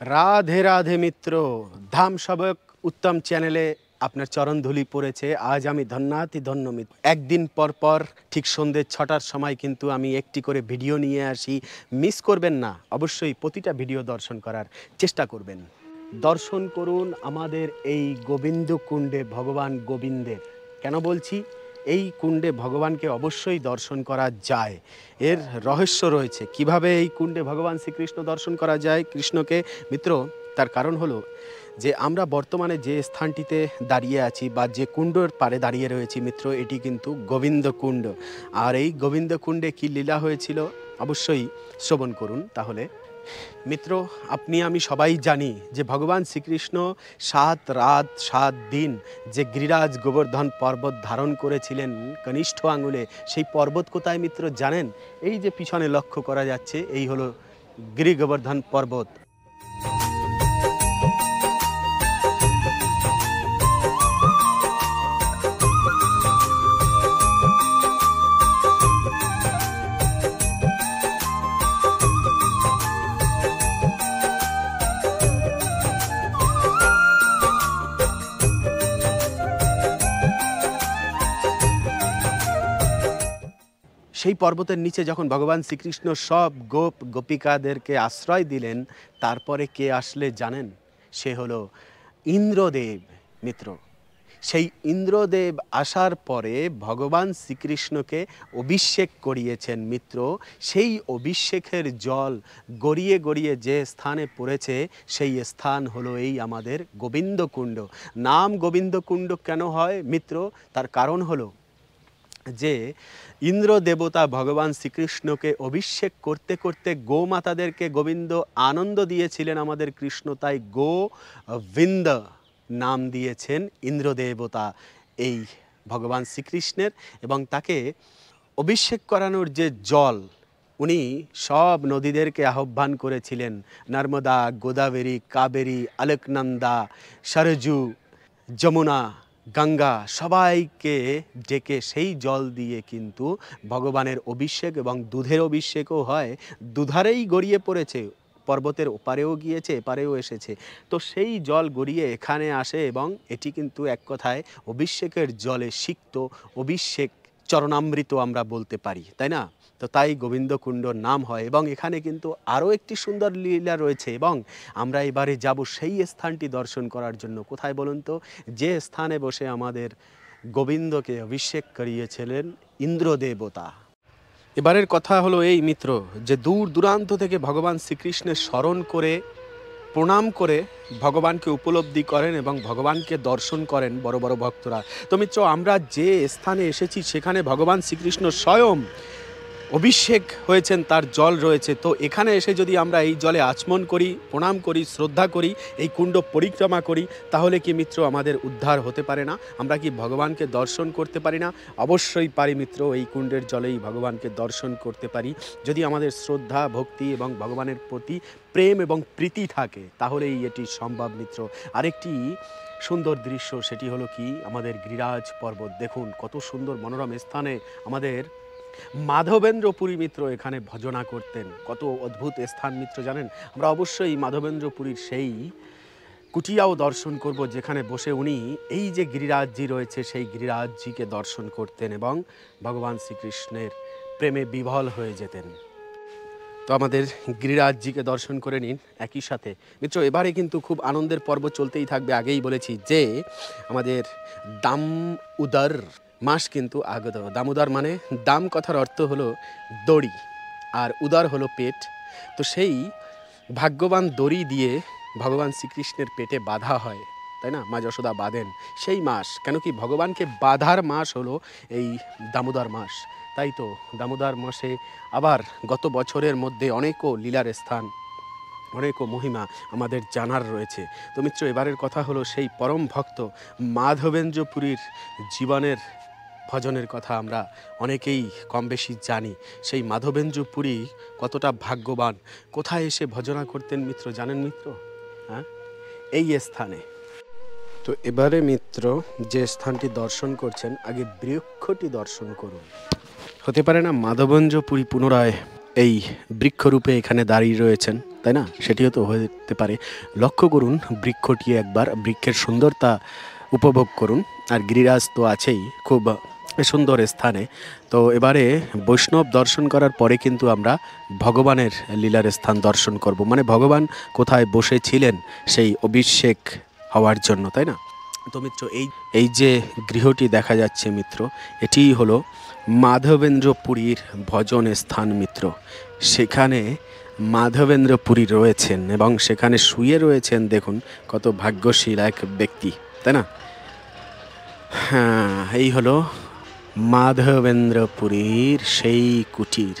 রাধে রাধে মিত্র, ধাম সবক উত্তম চ্যানেলে আপনার চরণ ধুলি পড়েছে। আজ আমি ধন্যাতি ধন্য মিত্র। একদিন পর পর, ঠিক সন্ধ্যে ছটার সময় কিন্তু আমি একটি করে ভিডিও নিয়ে আসি। মিস করবেন না, অবশ্যই প্রতিটা ভিডিও দর্শন করার চেষ্টা করবেন। দর্শন করুন আমাদের এই গোবিন্দ কুণ্ডে ভগবান গোবিন্দের। কেন বলছি? এই কুণ্ডে ভগবানকে অবশ্যই দর্শন করা যায়। এর রহস্য রয়েছে, কীভাবে এই কুণ্ডে ভগবান শ্রীকৃষ্ণ দর্শন করা যায় কৃষ্ণকে? মিত্র, তার কারণ হলো যে আমরা বর্তমানে যে স্থানটিতে দাঁড়িয়ে আছি বা যে কুণ্ডর পারে দাঁড়িয়ে রয়েছি মিত্র, এটি কিন্তু গোবিন্দ কুণ্ড আর এই গোবিন্দ কুণ্ডে কী লীলা হয়েছিল? অবশ্যই শ্রবণ করুন তাহলে। মিত্র, আপনি, আমি সবাই জানি যে ভগবান শ্রীকৃষ্ণ সাত রাত, সাত দিন যে গিরিরাজ গোবর্ধন পর্বত ধারণ করেছিলেন কনিষ্ঠ আঙুলে, সেই পর্বত কোথায় মিত্র জানেন? এই যে পিছনে লক্ষ্য করা যাচ্ছে, এই হলো গিরি গোবর্ধন পর্বত। সেই পর্বতের নিচে যখন ভগবান শ্রীকৃষ্ণ সব গোপ গোপিকাদেরকে আশ্রয় দিলেন, তারপরে কে আসলে জানেন? সে হলো ইন্দ্রদেব মিত্র। সেই ইন্দ্রদেব আসার পরে ভগবান শ্রীকৃষ্ণকে অভিষেক করিয়েছেন মিত্র। সেই অভিষেকের জল গড়িয়ে গড়িয়ে যে স্থানে পড়েছে, সেই স্থান হলো এই আমাদের গোবিন্দকুণ্ড। নাম গোবিন্দকুণ্ড কেন হয় মিত্র? তার কারণ হলো যে ইন্দ্র দেবতা ভগবান শ্রীকৃষ্ণকে অভিষেক করতে করতে গোমাতাদেরকে গোবিন্দ আনন্দ দিয়েছিলেন আমাদের কৃষ্ণ, তাই গোবিন্দ নাম দিয়েছেন ইন্দ্র দেবতা এই ভগবান শ্রীকৃষ্ণের এবং তাকে অভিষেক করানোর যে জল, উনি সব নদীদেরকে আহ্বান করেছিলেন। নর্মদা, গোদাবরী, কাবেরী, আলেকনন্দা, সরজু, যমুনা গঙ্গা সবাইকে ডেকে সেই জল দিয়ে কিন্তু ভগবানের অভিষেক এবং দুধের অভিষেকও হয়। দুধারেই গড়িয়ে পড়েছে, পর্বতের ওপারেও গিয়েছে, এপারেও এসেছে। তো সেই জল গড়িয়ে এখানে আসে এবং এটি কিন্তু এক কথায় অভিষেকের জলে সিক্ত, অভিষেক চরণামৃত আমরা বলতে পারি, তাই না? তো তাই গোবিন্দকুণ্ডর নাম হয় এবং এখানে কিন্তু আরও একটি সুন্দর লীলা রয়েছে এবং আমরা এবারে যাব সেই স্থানটি দর্শন করার জন্য। কোথায় বলুন তো? যে স্থানে বসে আমাদের গোবিন্দকে অভিষেক করিয়েছিলেন ইন্দ্রদেবতা। এবারের কথা হলো এই মিত্র, যে দূর দূরান্ত থেকে ভগবান শ্রীকৃষ্ণের স্মরণ করে, প্রণাম করে ভগবানকে উপলব্ধি করেন এবং ভগবানকে দর্শন করেন বড় বড় ভক্তরা। তো মিত্র, আমরা যে স্থানে এসেছি সেখানে ভগবান শ্রীকৃষ্ণ স্বয়ং অভিষেক হয়েছেন, তার জল রয়েছে। তো এখানে এসে যদি আমরা এই জলে আচমন করি, প্রণাম করি, শ্রদ্ধা করি, এই কুণ্ড পরিক্রমা করি, তাহলে কি মিত্র আমাদের উদ্ধার হতে পারে না? আমরা কি ভগবানকে দর্শন করতে পারি না? অবশ্যই পারি মিত্র, এই কুণ্ডের জলেই ভগবানকে দর্শন করতে পারি। যদি আমাদের শ্রদ্ধা, ভক্তি এবং ভগবানের প্রতি প্রেম এবং প্রীতি থাকে, তাহলেই এটি সম্ভব, মিত্র। আরেকটি সুন্দর দৃশ্য, সেটি হলো কি? আমাদের গিরিরাজ পর্বত। দেখুন, কত সুন্দর মনোরম স্থানে আমাদের মাধবেন্দ্র পুরী মিত্র এখানে ভজনা করতেন। কত অদ্ভুত স্থান মিত্র, জানেন? আমরা অবশ্যই মাধবেন্দ্র পুরীর সেই কুটিয়াও দর্শন করব, যেখানে বসে উনি এই যে গিরিরাজজি রয়েছে, সেই গিরিরাজজিকে দর্শন করতেন এবং ভগবান শ্রীকৃষ্ণের প্রেমে বিভল হয়ে যেতেন। তো আমাদের গিরিরাজজিকে দর্শন করে নিন একই সাথে। মিত্র, এবারে কিন্তু খুব আনন্দের পর্ব চলতেই থাকবে। আগেই বলেছি যে আমাদের দাম উদর মাস কিন্তু আগত। দামোদর মানে দাম কথার অর্থ হলো দড়ি, আর উদার হলো পেট। তো সেই ভাগ্যবান দড়ি দিয়ে ভগবান শ্রীকৃষ্ণের পেটে বাধা হয়, তাই না? মা যশোদা বাঁধেন সেই মাস। কেন কি ভগবানকে বাধার মাস হলো এই দামোদর মাস। তাই তো দামোদর মাসে আবার গত বছরের মধ্যে অনেকও লীলার স্থান, অনেকও মহিমা আমাদের জানার রয়েছে। তো মিত্র, এবারের কথা হলো সেই পরম ভক্ত মাধবেন্দ্র পুরীর জীবনের ভজনের কথা আমরা অনেকেই কম বেশি জানি। সেই মাধবেন্দ্র পুরী কতটা ভাগ্যবান। কোথায় এসে ভজনা করতেন মিত্র? জানেন মিত্র? হ্যাঁ? এই স্থানে। তো এবারে মিত্র, যে স্থানটি দর্শন করছেন, আগে বৃক্ষটি দর্শন করুন। হতে পারে না মাধবেন্দ্র পুরী পুনরায় এই বৃক্ষরূপে এখানে দাঁড়িয়ে রয়েছেন, তাই না? সেটিও তো হতে পারে। লক্ষ্য করুন বৃক্ষটি একবার, বৃক্ষের সুন্দরতা উপভোগ করুন। আর গিরিরাজ তো আছেই, খুব সুন্দর স্থানে। তো এবারে বৈষ্ণব দর্শন করার পরে কিন্তু আমরা ভগবানের লীলার স্থান দর্শন করব। মানে ভগবান কোথায় বসেছিলেন সেই অভিষেক হওয়ার জন্য, তাই না? তো মিত্র, এই এই যে গৃহটি দেখা যাচ্ছে মিত্র এটিই হলো মাধবেন্দ্র পুরীর ভজন স্থান মিত্র। সেখানে মাধবেন্দ্র পুরী রয়েছেন এবং সেখানে শুয়ে রয়েছেন দেখুন কত ভাগ্যশীল এক ব্যক্তি, তাই না? হ্যাঁ এই হলো মাধবেন্দ্র পুরীর সেই কুটির।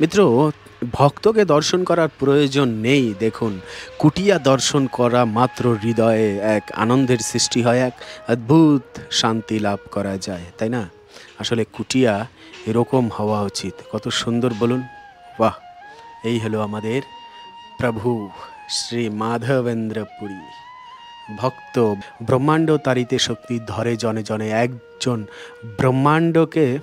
মিত্র, ভক্তকে দর্শন করার প্রয়োজন নেই। দেখুন, কুটিয়া দর্শন করা মাত্র হৃদয়ে এক, আনন্দের সৃষ্টি হয় এক, অদ্ভুত শান্তি লাভ করা যায়, তাই না? আসলে কুটিয়া এরকম হওয়া উচিত। কত সুন্দর, বলুন। বাহ! এই হলো আমাদের প্রভু শ্রী মাধবেন্দ্র পুরী ভক্ত ব্রহ্মাণ্ড তারিতে শক্তি ধরে জনে জনে একজন ব্রহ্মাণ্ডকে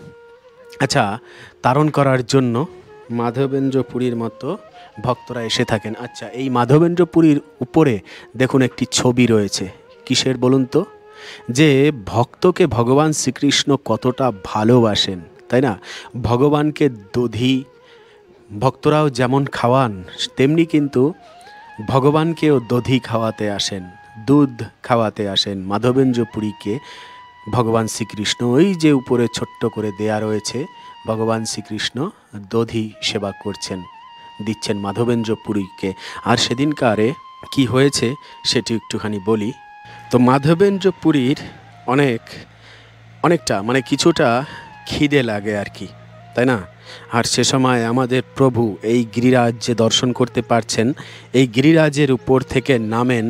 আচ্ছা তারণ করার জন্য মাধবেন্দ্র পুরীর মতো ভক্তরা এসে থাকেন। আচ্ছা এই মাধবেন্দ্র পুরীর উপরে দেখুন একটি ছবি রয়েছে। কিসের বলুন তো? যে ভক্তকে ভগবান শ্রীকৃষ্ণ কতটা ভালোবাসেন, তাই না? ভগবানকে দধি, ভক্তরাও যেমন খাওয়ান, তেমনি কিন্তু ভগবানকেও দধি খাওয়াতে আসেন। দুধ খাওয়াতে আসেন মাধবেন্দ্র পুরীকে। ভগবান শ্রীকৃষ্ণ, ওই যে উপরে ছোট্ট করে দেয়া রয়েছে, ভগবান শ্রীকৃষ্ণ দধি সেবা করছেন, দিচ্ছেন মাধবেন্দ্র পুরীকে। আর সেদিনকারে কি হয়েছে সেটি একটুখানি বলি। তো মাধবেন্দ্র পুরীর অনেক, অনেকটা মানে কিছুটা খিদে লাগে আর কি, তাই না? আর সে সময় আমাদের প্রভু এই গিরিরাজ যে দর্শন করতে পারছেন, এই গিরিরাজের উপর থেকে নামেন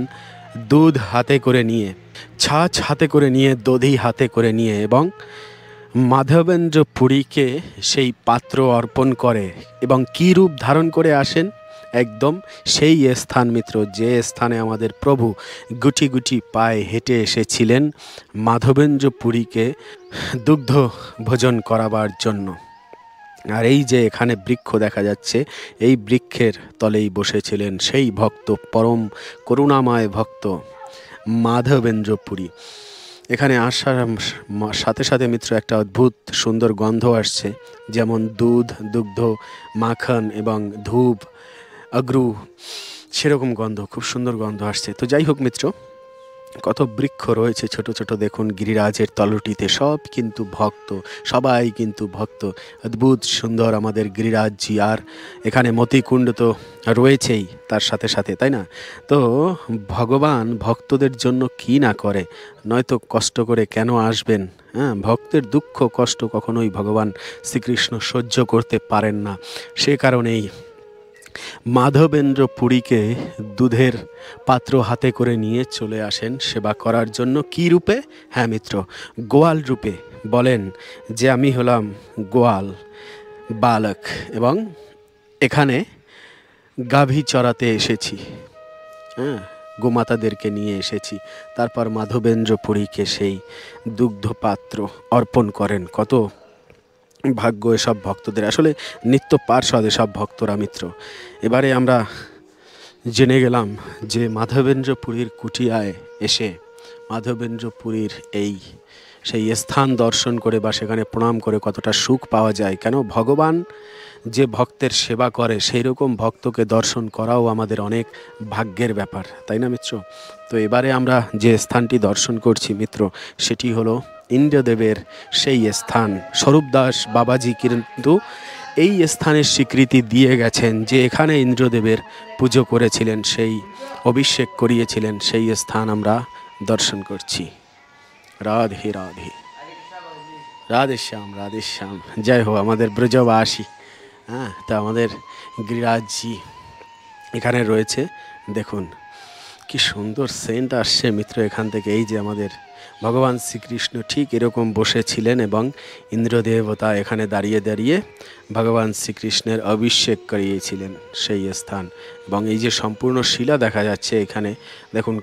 দুধ হাতে করে নিয়ে ছাছ হাতে করে নিয়ে, দধি হাতে করে নিয়ে এবং মাধবেন্দ্র পুরীকে সেই পাত্র অর্পণ করে এবং কী রূপ ধারণ করে আসেন? একদম সেই স্থান মিত্র, যে স্থানে আমাদের প্রভু গুটি গুটি পায়ে হেঁটে এসেছিলেন মাধবেন্দ্র পুরীকে দুগ্ধ ভোজন করাবার জন্য। আর এই যে এখানে বৃক্ষ দেখা যাচ্ছে, এই বৃক্ষের তলেই বসেছিলেন সেই ভক্ত, পরম করুণাময় ভক্ত মাধবেন্দ্রপুরী। এখানে আসার সাথে সাথে মিত্র, একটা অদ্ভুত সুন্দর গন্ধ আসছে, যেমন দুধ, দুগ্ধ, মাখন এবং ধূপ, অগ্রু, সেরকম গন্ধ, খুব সুন্দর গন্ধ আসছে। তো যাই হোক মিত্র কত বৃক্ষ রয়েছে ছোট ছোট, দেখুন গিরিরাজের তলটিতে, সব কিন্তু ভক্ত, সবাই কিন্তু ভক্ত। অদ্ভুত সুন্দর আমাদের গিরিরাজজি, আর এখানে মতিকুণ্ড তো রয়েছেই তার সাথে সাথে, তাই না? তো ভগবান ভক্তদের জন্য কি না করে? নয়তো কষ্ট করে কেন আসবেন? হ্যাঁ ভক্তের দুঃখ কষ্ট কখনোই ভগবান শ্রীকৃষ্ণ সহ্য করতে পারেন না। সে কারণেই মাধবেন্দ্র পুরীকে দুধের পাত্র হাতে করে নিয়ে চলে আসেন সেবা করার জন্য কি রূপে? হ্যাঁ মিত্র, গোয়াল রূপে। বলেন যে আমি হলাম গোয়াল, বালক এবং এখানে গাভী চড়াতে এসেছি। হ্যাঁ গোমাতাদেরকে নিয়ে এসেছি। তারপর মাধবেন্দ্র পুরীকে সেই দুগ্ধপাত্র অর্পণ করেন। কত ভাগ্য এসব ভক্তদের। আসলে নিত্য পার্শ্বদ এসব ভক্তরা মিত্র। এবারে আমরা জেনে গেলাম যে মাধবেন্দ্র পুরীর কুটিয়ায় এসে মাধবেন্দ্র পুরীর এই, সেই স্থান দর্শন করে বা সেখানে প্রণাম করে কতটা সুখ পাওয়া যায়। কেন? ভগবান যে ভক্তের সেবা করে সেই রকম ভক্তকে দর্শন করাও আমাদের অনেক ভাগ্যের ব্যাপার, তাই না মিত্র? তো এবারে আমরা যে স্থানটি দর্শন করছি মিত্র, সেটি হলো ইন্দ্রদেবের সেই স্থান। স্বরূপ দাস বাবাজি কিন্তু এই স্থানের স্বীকৃতি দিয়ে গেছেন যে এখানে ইন্দ্রদেবের পুজো করেছিলেন, সেই অভিষেক করিয়েছিলেন, সেই স্থান আমরা দর্শন করছি। রাধে রাধে। রাধে শ্যাম রাধে শ্যাম। যাই হোক, আমাদের ব্রজবাসী হ্যাঁ তা আমাদের গিরিরাজজি এখানে রয়েছে। দেখুন, কি সুন্দর সেন্ট আসছে মিত্র এখান থেকে। এই যে আমাদের ভগবান শ্রীকৃষ্ণ ঠিক এরকম বসেছিলেন এবং ইন্দ্রদেবতা এখানে দাঁড়িয়ে দাঁড়িয়ে ভগবান শ্রীকৃষ্ণের অভিষেক করিয়েছিলেন সেই স্থান। এবং এই যে সম্পূর্ণ শিলা দেখা যাচ্ছে এখানে, দেখুন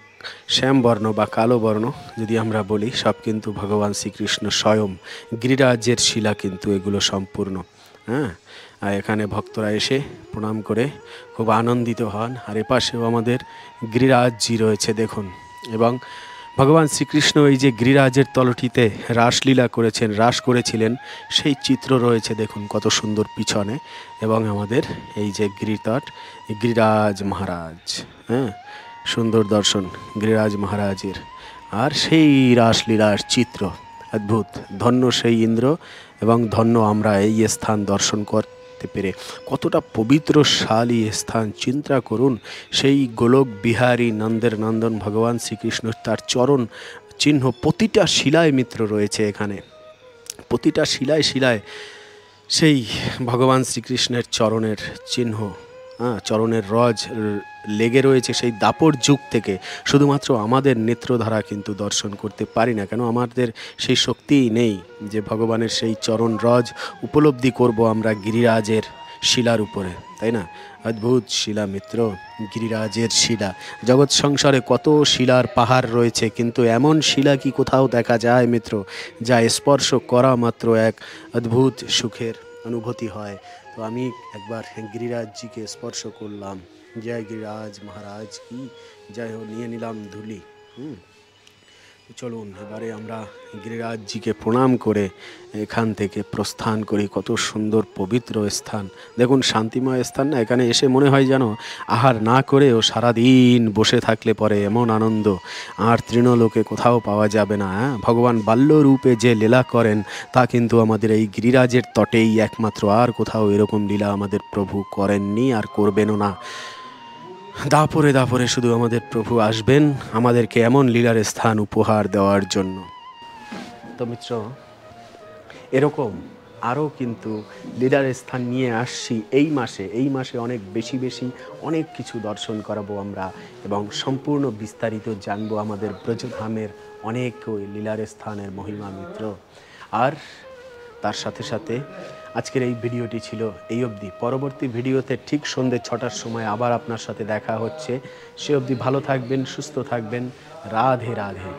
শ্যামবর্ণ বা কালো বর্ণ, যদি আমরা বলি, সব কিন্তু ভগবান শ্রীকৃষ্ণ স্বয়ং গিরিরাজ্যের শিলা কিন্তু এগুলো সম্পূর্ণ। হ্যাঁ? আর এখানে ভক্তরা এসে প্রণাম করে খুব আনন্দিত হন। আর এপাশেও আমাদের গিরিরাজজি রয়েছে, দেখুন। এবং ভগবান শ্রীকৃষ্ণ এই যে গিরিরাজের তলটিতে রাসলীলা করেছেন, রাস করেছিলেন, সেই চিত্র রয়েছে, দেখুন কত সুন্দর পিছনে, এবং আমাদের এই যে গিরিতট, গিরিরাজ মহারাজ হ্যাঁ? সুন্দর দর্শন গিরিরাজ মহারাজের। আর সেই রাসলীলার চিত্র, অদ্ভুত, ধন্য সেই ইন্দ্র, এবং ধন্য আমরা এই স্থান দর্শন করতে পেরে কতটা পবিত্রশালী স্থান চিন্তা করুন। সেই গোলক বিহারী নন্দের নন্দন ভগবান শ্রীকৃষ্ণ তার চরণ চিহ্ন প্রতিটা শিলায় মিত্র রয়েছে এখানে। প্রতিটা শিলায় শিলায় সেই ভগবান শ্রীকৃষ্ণের চরণের চিহ্ন হ্যাঁ চরণের রজ লেগে রয়েছে সেই দাপর যুগ থেকে। শুধুমাত্র আমাদের নেত্রধারা কিন্তু দর্শন করতে পারি না, কেন আমাদের সেই শক্তিই নেই যে ভগবানের সেই চরণ রজ উপলব্ধি করব আমরা গিরিরাজের শিলার উপরে, তাই না? অদ্ভুত শিলা মিত্র, গিরিরাজের শিলা। জগৎ সংসারে কত শিলার পাহাড় রয়েছে, কিন্তু এমন শিলা কি কোথাও দেখা যায় মিত্র, যা স্পর্শ করা মাত্র এক অদ্ভুত সুখের অনুভূতি হয়? তো আমি একবার গিরিরাজজিকে স্পর্শ করলাম। জয় গিরিরাজ মহারাজ কি জয় হো নিয়ে নিলাম ধুলি হুম চলুন এবারে আমরা গিরিরাজজিকে প্রণাম করে এখান থেকে প্রস্থান করি। কত সুন্দর পবিত্র স্থান। দেখুন, শান্তিময় স্থান না, এখানে এসে মনে হয় যেন আহার না করেও সারাদিন বসে থাকলে পরে এমন আনন্দ। আর তৃণলোকে কোথাও পাওয়া যাবে না হ্যাঁ? ভগবান বাল্যরূপে যে লীলা করেন, তা কিন্তু আমাদের এই গিরিরাজের তটেই একমাত্র। আর কোথাও এরকম লীলা আমাদের প্রভু করেননি আর করবেনও না। দাপরে দাপরে শুধু আমাদের প্রভু আসবেন, আমাদেরকে এমন লীলার স্থান উপহার দেওয়ার জন্য। তো মিত্র, এরকম আরও কিন্তু লীলার স্থান নিয়ে আসছি এই মাসে। এই মাসে অনেক বেশি বেশি অনেক কিছু দর্শন করাবো আমরা এবং সম্পূর্ণ বিস্তারিত জানব আমাদের ব্রজধামের অনেক ওই লীলার স্থানের মহিমা মিত্র। আর তার সাথে সাথে আজকের এই ভিডিওটি ছিল এই অবধি। পরবর্তী ভিডিওতে ঠিক সন্ধ্যে ছটার সময় আবার আপনার সাথে দেখা হচ্ছে। সে অবধি ভালো থাকবেন, সুস্থ থাকবেন। রাধে রাধে।